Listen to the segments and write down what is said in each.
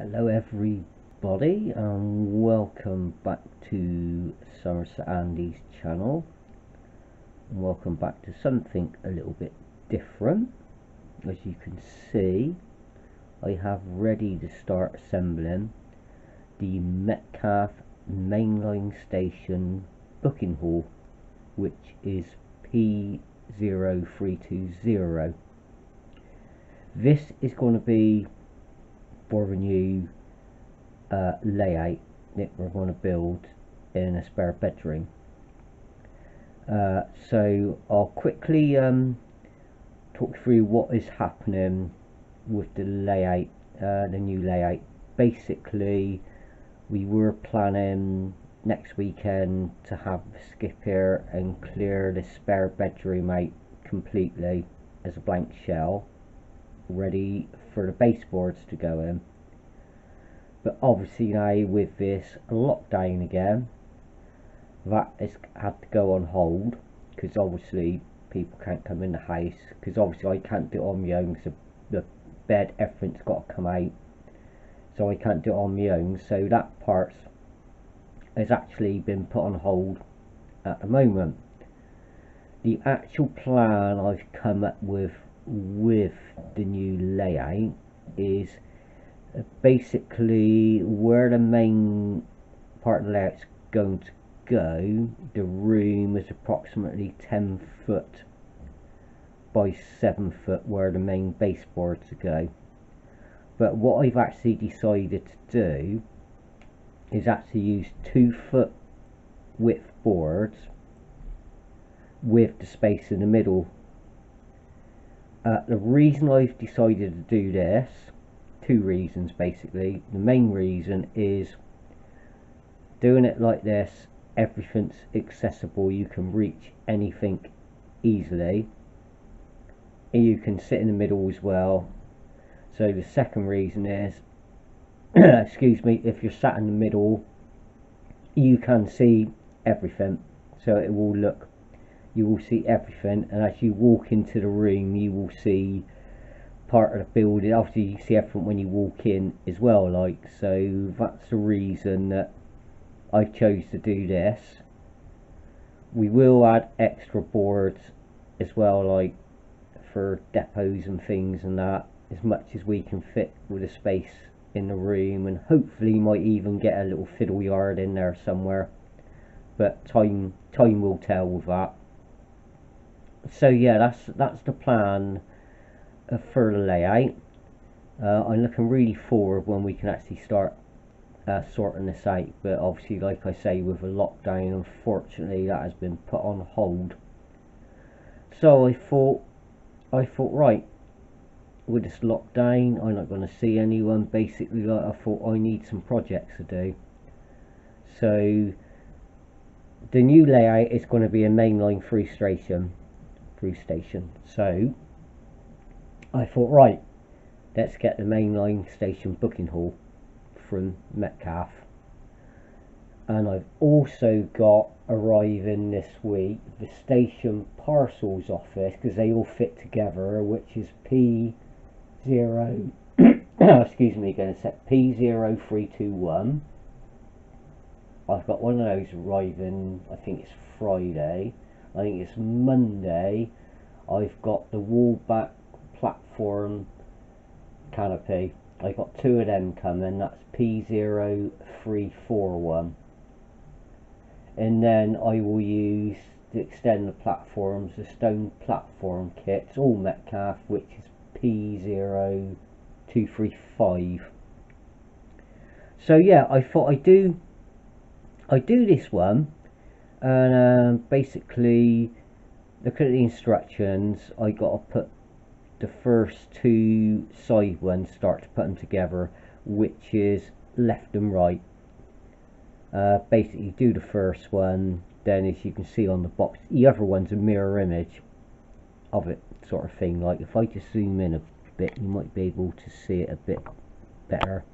Hello everybody and welcome back to Somerset Andy's channel. And welcome back to something a little bit different. As you can see I have ready to start assembling the Metcalfe mainline station booking hall which is P0320 this is going to be for the new uh, layout that we're going to build in a spare bedroom. Uh, so I'll quickly um, talk through what is happening with the layout, uh, the new layout. Basically, we were planning next weekend to have the skip here and clear the spare bedroom out completely as a blank shell ready for the baseboards to go in. But obviously now with this lockdown again that has had to go on hold because obviously people can't come in the house because obviously I can't do it on my own because the bed everything's got to come out. So I can't do it on my own so that part has actually been put on hold at the moment. The actual plan I've come up with with the new layout is uh, basically where the main part of the going to go the room is approximately 10 foot by 7 foot where the main baseboards go. But what I've actually decided to do is actually use 2 foot width boards with the space in the middle uh, the reason I've decided to do this two reasons basically. The main reason is doing it like this, everything's accessible, you can reach anything easily. And you can sit in the middle as well. So the second reason is, excuse me, if you're sat in the middle, you can see everything. So it will look, you will see everything. And as you walk into the room, you will see part of the building. Obviously you see everything when you walk in as well like so that's the reason that I chose to do this. We will add extra boards as well like for depots and things and that as much as we can fit with the space in the room and hopefully might even get a little fiddle yard in there somewhere. But time time will tell with that so yeah that's that's the plan for the layout. Uh, I'm looking really forward when we can actually start uh, sorting this out but obviously like I say with a lockdown unfortunately that has been put on hold. So I thought I thought right with this lockdown I'm not going to see anyone. Basically like I thought I need some projects to do. So the new layout is going to be a mainline through station through station so I thought, right, let's get the mainline station booking hall from Metcalfe. And I've also got arriving this week the station parcels office because they all fit together, which is P0, excuse me again, set P0321. I've got one of those arriving, I think it's Friday. I think it's Monday. I've got the wall back platform canopy. I got two of them coming, that's P0341. And then I will use to extend the platforms, the stone platform kits, all Metcalfe, which is P0235. So yeah, I thought I do I do this one and um, basically look at the instructions I got to put the first two side ones start to put them together which is left and right. Uh, basically do the first one then as you can see on the box the other one's a mirror image of it sort of thing. Like if I just zoom in a bit you might be able to see it a bit better.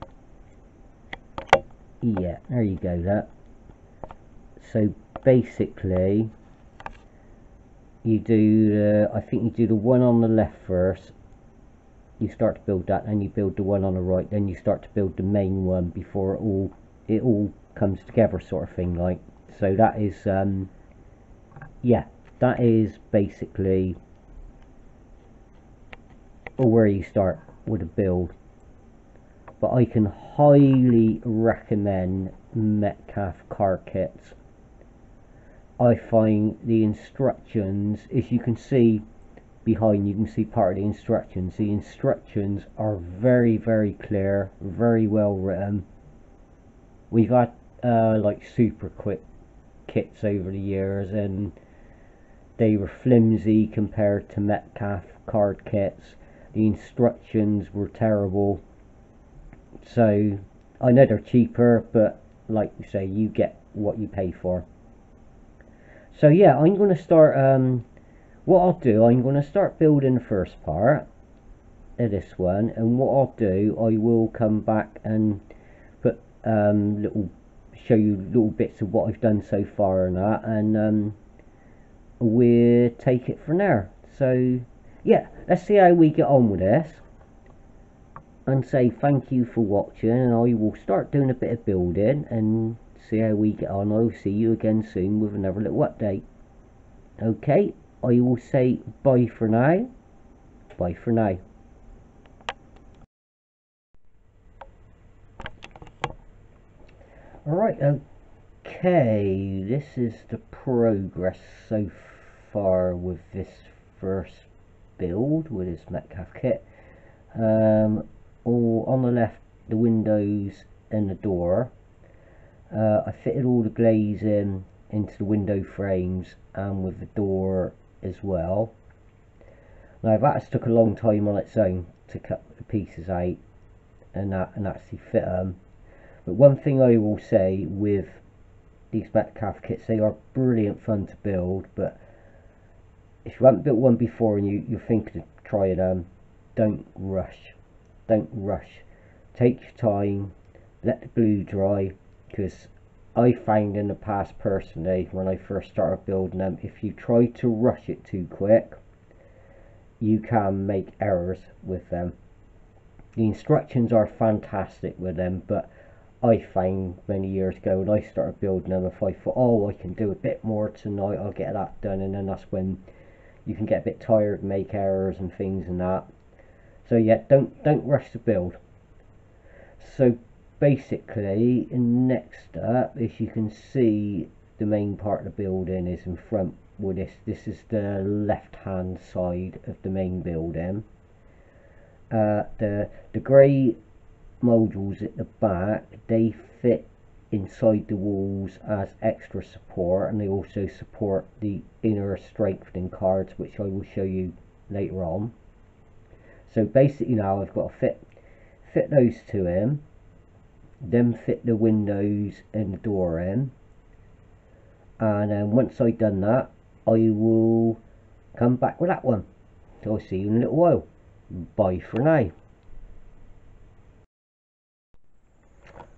Yeah there you go that. So basically you do the, I think you do the one on the left first you start to build that and you build the one on the right then you start to build the main one before it all it all comes together sort of thing like so that is um yeah that is basically where you start with a build. But I can highly recommend Metcalfe car kits I find the instructions as you can see behind you can see part of the instructions. The instructions are very very clear very well written. We've had uh, like Superquick kits over the years and they were flimsy compared to Metcalfe card kits. The instructions were terrible. So I know they're cheaper but like you say you get what you pay for so yeah I'm going to start um, what I'll do, I'm going to start building the first part of this one and what I'll do, I will come back and put um, little, show you little bits of what I've done so far and that and um, we'll take it from there. So yeah, let's see how we get on with this and say thank you for watching and I will start doing a bit of building and see how we get on. I'll see you again soon with another little update. Okay. I will say bye for now. Bye for now. Alright, okay, this is the progress so far with this first build with this Metcalfe kit. Um, all on the left, the windows and the door. Uh, I fitted all the glazing into the window frames and with the door as well. Now that has took a long time on its own to cut the pieces out and that and actually fit them. But one thing I will say with these Metcalfe kits, they are brilliant fun to build, but if you haven't built one before and you, you're thinking of trying them, don't rush. Don't rush. Take your time, let the glue dry, because I find in the past personally when I first started building them if you try to rush it too quick you can make errors with them. The instructions are fantastic with them but I find many years ago when I started building them if I thought oh I can do a bit more tonight I'll get that done and then that's when you can get a bit tired make errors and things and that. So yeah don't don't rush to build. So basically next up as you can see the main part of the building is in front. With this this is the left hand side of the main building. Uh, the the grey modules at the back they fit inside the walls as extra support and they also support the inner strengthening cards which I will show you later on. So basically now I've got to fit fit those two in then fit the windows and the door in. And then once I've done that I will come back with that one. So I'll see you in a little while. Bye for now.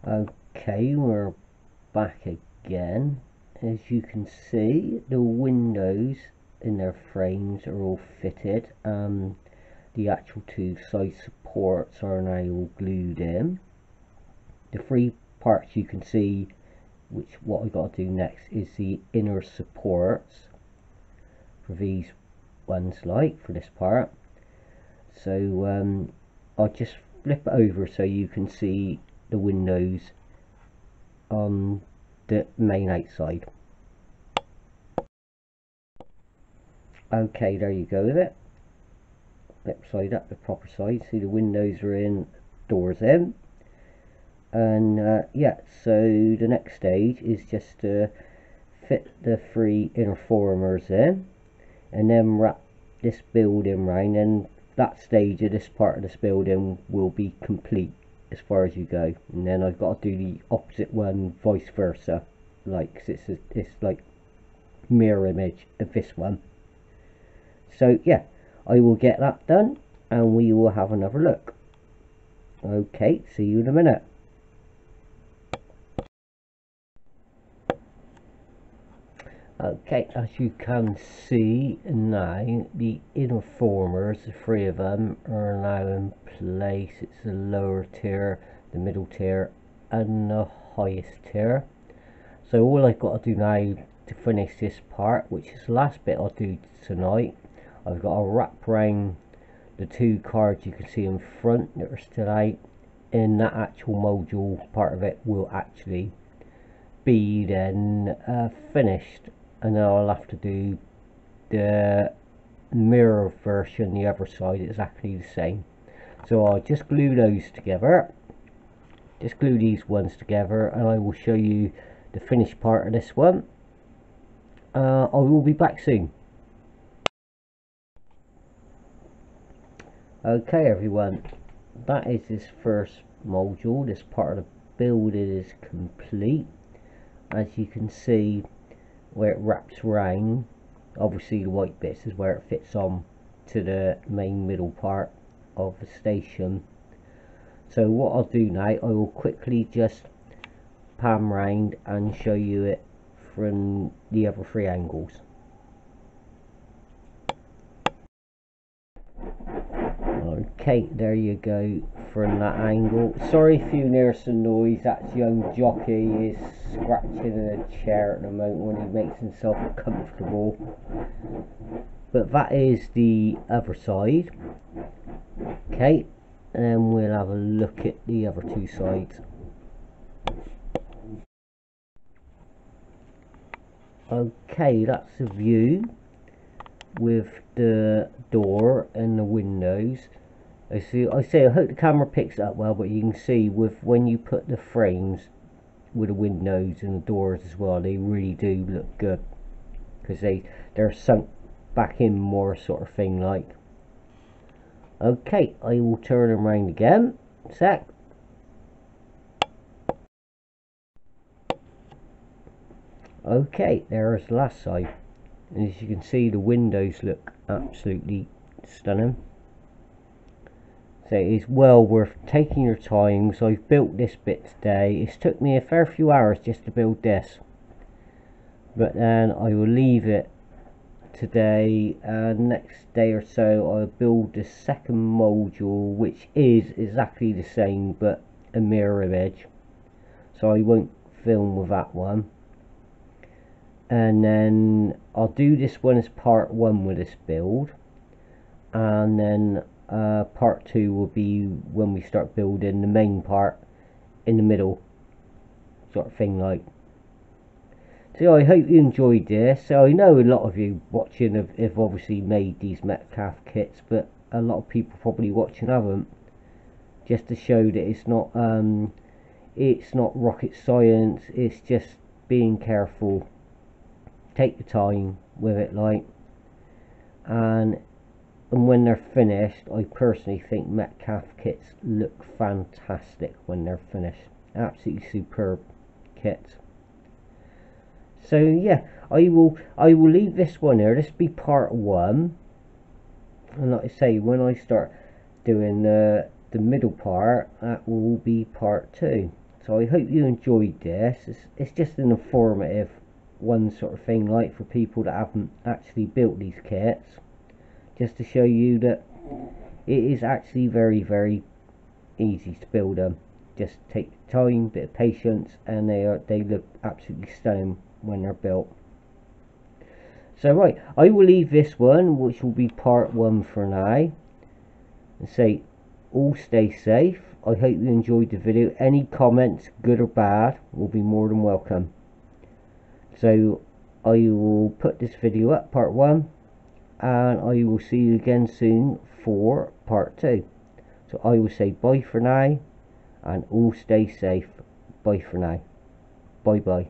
Okay we're back again. As you can see the windows in their frames are all fitted um, the actual two side supports are now all glued in the three parts you can see which what I got to do next is the inner supports for these ones like for this part. So um, I'll just flip it over so you can see the windows on the main outside. Okay there you go with it. Flip side up the proper side. See the windows are in doors in and uh, yeah so the next stage is just to fit the three informers in and then wrap this building round. And that stage of this part of this building will be complete as far as you go. And then I've got to do the opposite one vice versa. Like it's, a, it's like mirror image of this one. So yeah I will get that done and we will have another look. Okay see you in a minute Okay, as you can see now, the inner formers, the three of them, are now in place. It's the lower tier, the middle tier, and the highest tier. So all I've got to do now to finish this part, which is the last bit I'll do tonight, I've got to wrap around the two cards you can see in front that are still out, and that actual module part of it will actually be then uh, finished and then I'll have to do the mirror version the other side exactly the same. So I'll just glue those together. Just glue these ones together and I will show you the finished part of this one. Uh, I will be back soon. Okay everyone that is this first module. This part of the build is complete. As you can see where it wraps around obviously the white bits is where it fits on to the main middle part of the station. So what I'll do now I will quickly just pan round and show you it from the other three angles okay there you go from that angle. Sorry if you hear some noise that's young jockey is scratching in a chair at the moment when he makes himself comfortable. But that is the other side. Okay and then we'll have a look at the other two sides. Okay that's the view with the door and the windows I see I say I hope the camera picks up well but you can see with when you put the frames with the windows and the doors as well they really do look good. Because they they're sunk back in more sort of thing like. Okay I will turn them around again. Sec. Okay there's the last side. And as you can see the windows look absolutely stunning so it is well worth taking your time so I've built this bit today. It's took me a fair few hours just to build this. But then I will leave it today and uh, next day or so I'll build the second module which is exactly the same but a mirror image. So I won't film with that one. And then I'll do this one as part one with this build. And then uh, part two will be when we start building the main part in the middle sort of thing like. So I hope you enjoyed this. So I know a lot of you watching have, have obviously made these Metcalfe kits but a lot of people probably watching haven't. Just to show that it's not um, it's not rocket science. It's just being careful. Take your time with it like. And and when they're finished I personally think Metcalfe kits look fantastic when they're finished. Absolutely superb kit so yeah I will I will leave this one here. This be part one. And like I say when I start doing the the middle part that will be part two. So I hope you enjoyed this. It's, it's just an informative one sort of thing like for people that haven't actually built these kits just to show you that it is actually very very easy to build them. Just take time bit of patience and they are they look absolutely stunning when they're built. So right I will leave this one which will be part one for now and say all stay safe. I hope you enjoyed the video. Any comments good or bad will be more than welcome. So I will put this video up part one and I will see you again soon for part 2 so I will say bye for now and all stay safe. Bye for now. Bye bye